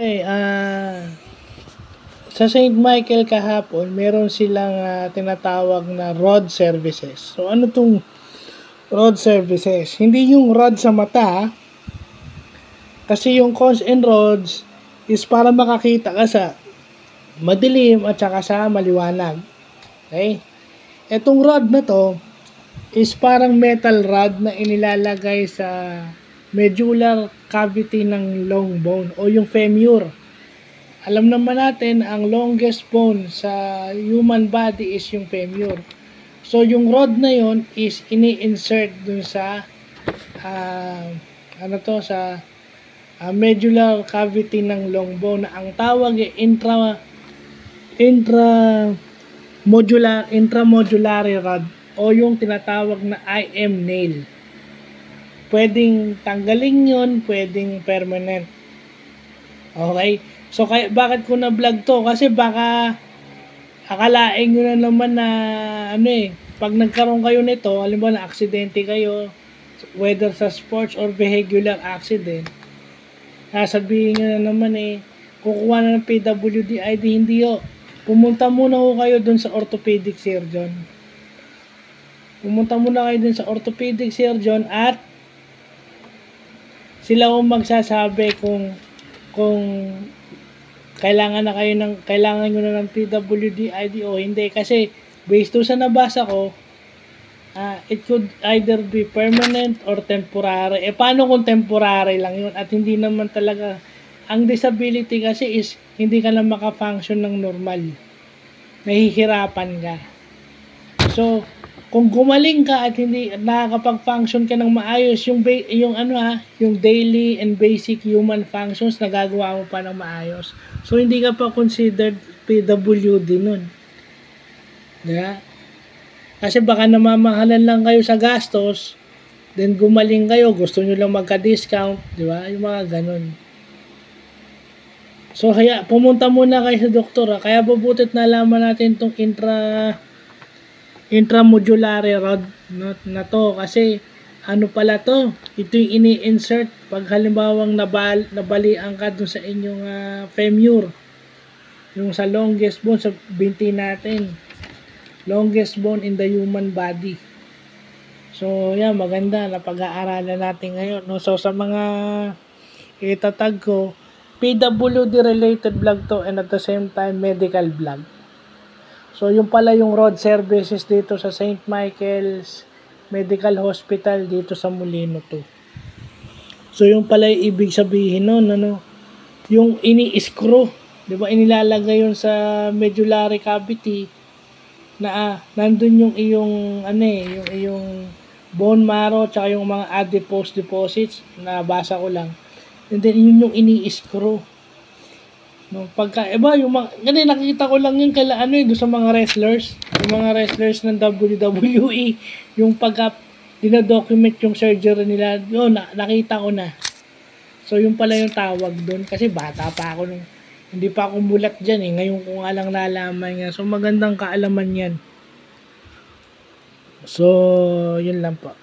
Okay, ah sa St. Michael kahapon, meron silang ah, tinatawag na rod services. So ano tong rod services? Hindi yung rod sa mata, ah. kasi yung cones and rods is para makakita ka sa madilim at saka sa maliwanag. Okay? Etong rod na to is parang metal rod na inilalagay sa medular cavity ng long bone o yung femur. Alam naman natin, ang longest bone sa human body is yung femur. So, yung rod na yon is ini-insert dun sa ah, ano to, sa ah, medular cavity ng long bone na ang tawag ay intra intra modular intramodulary rod o yung tinatawag na IM nail. Pwedeng tanggalin yon, pwedeng permanent. Okay? So, kaya, bakit ko na-vlog to? Kasi baka akalain nyo na naman na ano eh, pag nagkaroon kayo nito, mo na aksidente kayo, whether sa sports or vehicular accident, sasabihin nyo na naman eh, kukuha na ng PWD ID, hindi o. Pumunta muna ho kayo dun sa orthopedic surgeon. Pumunta muna kayo dun sa orthopedic surgeon at sila ang magsasabi kung kung kailangan na kayo ng kailangan nyo na ng PWD ID o hindi. Kasi based to sa nabasa ko ah, it could either be permanent or temporary. Eh paano kung temporary lang yun? At hindi naman talaga. Ang disability kasi is hindi ka na maka-function ng normal. Nahihirapan ka. So kung gumaling ka at hindi nakakapag-function ka ng maayos, yung ba- yung ano ha, yung daily and basic human functions nagagawa mo pa ng maayos. So hindi ka pa considered PWD nun. Diba? Kasi baka namamahalan lang kayo sa gastos, then gumaling kayo, gusto nyo lang magka-discount, di ba? Yung mga ganun. So, kaya, pumunta muna kayo sa doktor, ha? Kaya bubutit na laman natin itong intra intramodulary rod na, na to. Kasi ano pala to? Ito yung ini-insert pag halimbawang nabal, nabalian ka dun sa inyong ah, femur. Yung sa longest bone sa binti natin. Longest bone in the human body. So yan maganda. Na pag-aaralan natin ngayon no? so sa mga itatag ko PWD related vlog to and at the same time medical vlog So, yung pala yung road services dito sa St. Michael's Medical Hospital dito sa Molino 2. So, yung pala yung ibig sabihin nun, ano, yung ini-screw, di ba, inilalagay yun sa medullary cavity na ah, nandun yung iyong, ano eh, yung iyong bone marrow, tsaka yung mga adipose deposits, na basa ko lang. And then, yun yung ini-screw. No, pagka, iba, yung mga, ganun, nakikita ko lang yun kaila, ano eh, doon sa mga wrestlers, yung mga wrestlers ng WWE, yung pagka, dinadocument yung surgery nila, yun, na, nakita ko na. So, yung pala yung tawag doon, kasi bata pa ako nung, hindi pa ako mulat dyan eh, ngayon ko nga lang nalaman nga. So, magandang kaalaman yan. So, yun lang po.